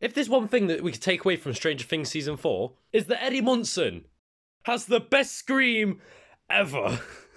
If there's one thing that we could take away from Stranger Things season four, is that Eddie Munson has the best scream ever.